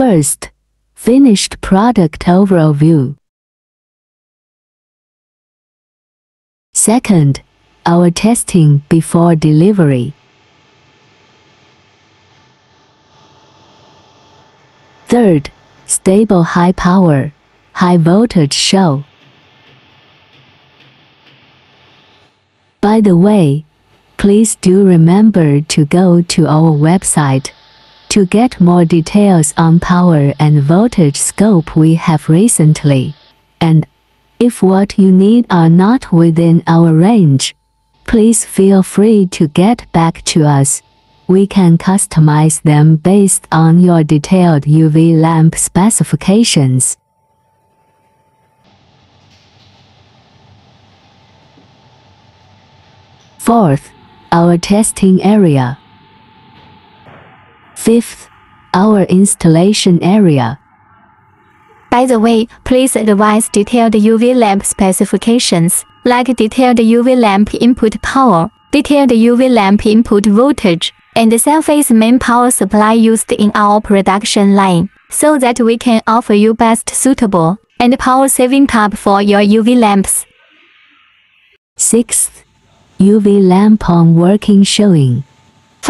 First, finished product overall view. Second, our testing before delivery. Third, stable high power, high voltage show. By the way, please do remember to go to our website to get more details on power and voltage scope we have recently. And if what you need are not within our range, please feel free to get back to us. We can customize them based on your detailed UV lamp specifications. Fourth, our testing area. Fifth, our installation area. By the way, please advise detailed UV lamp specifications, like detailed UV lamp input power, detailed UV lamp input voltage, and the cell-phase main power supply used in our production line, so that we can offer you best suitable and power-saving tub for your UV lamps. Sixth, UV lamp on working showing.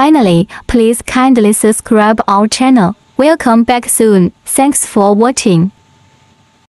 Finally, please kindly subscribe our channel. Welcome back soon. Thanks for watching.